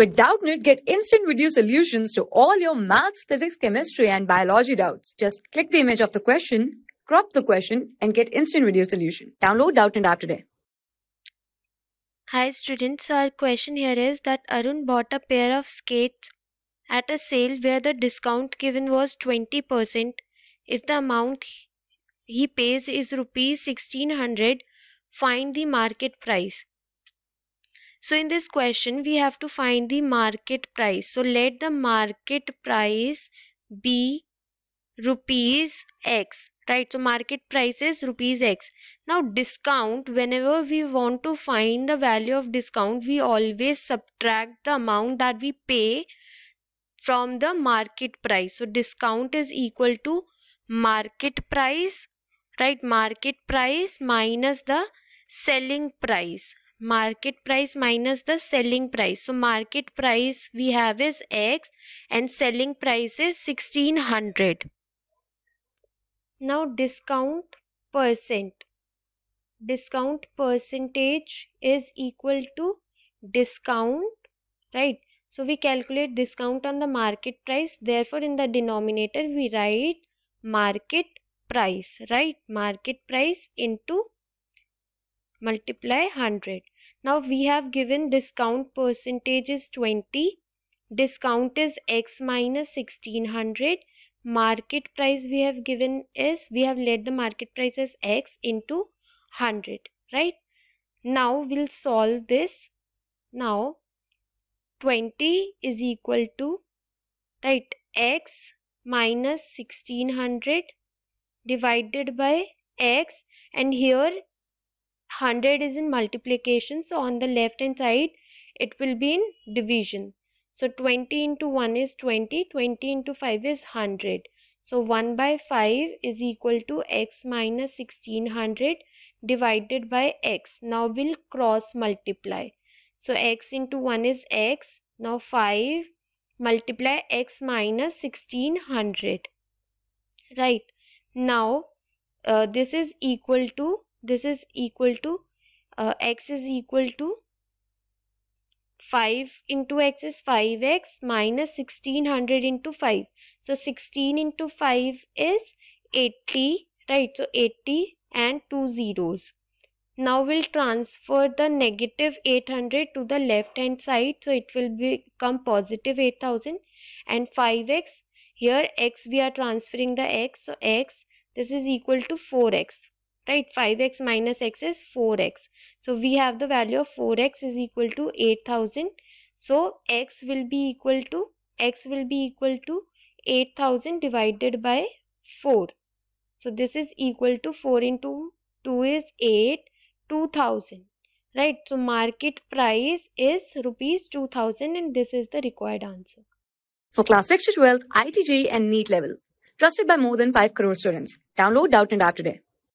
With Doubtnut, get instant video solutions to all your maths, physics, chemistry, and biology doubts. Just click the image of the question, crop the question, and get instant video solution. Download Doubtnut app today. Hi students, so our question here is that Arun bought a pair of skates at a sale where the discount given was 20%. If the amount he pays is rupees 1600, find the market price. So in this question, we have to find the market price. So let the market price be rupees x, right? So market price is rupees x. Now discount, whenever we want to find the value of discount, we always subtract the amount that we pay from the market price. So discount is equal to market price, right? Market price minus the selling price market price minus the selling price. So market price we have is X and selling price is 1600. Now discount percent. Discount percentage is equal to discount, right? So we calculate discount on the market price. Therefore in the denominator we write market price, right? Market price into multiply 100. Now we have given discount percentage is 20. Discount is x minus 1600. Market price we have given is, we have let the market price as x into 100, right? Now we'll solve this. Now 20 is equal to, right, x minus 1600 divided by x and here 100 is in multiplication so on the left hand side it will be in division. So 20 into 1 is 20 20 into 5 is 100 so 1 by 5 is equal to x minus 1600 divided by x. Now we'll cross multiply. So x into 1 is x. Now 5 multiply x minus 1600 right. Now uh, this is equal to this is equal to uh, x is equal to 5 into x is 5x minus 1600 into 5 so 16 into 5 is 80 right? So 80 and two zeros. Now we'll transfer the negative 800 to the left hand side. So it will become positive 8000 and 5x here x we are transferring the x. So x this is equal to 4x right? 5x minus x is 4x so we have the value of 4x is equal to 8000 so x will be equal to x will be equal to 8000 divided by 4 so this is equal to 4 into 2 is 8 2000 right? So market price is rupees 2000 and this is the required answer. For class 6 to 12 IIT JEE and NEET level. Trusted by more than 5 crore students. Download Doubtnut app today